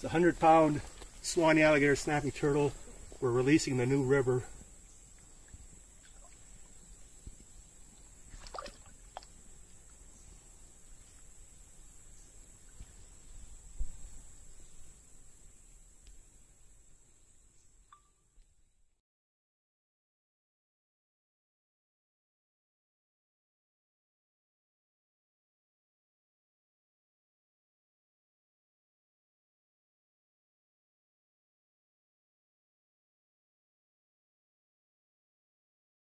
It's a 100 pound Swanee alligator snapping turtle we're releasing the new river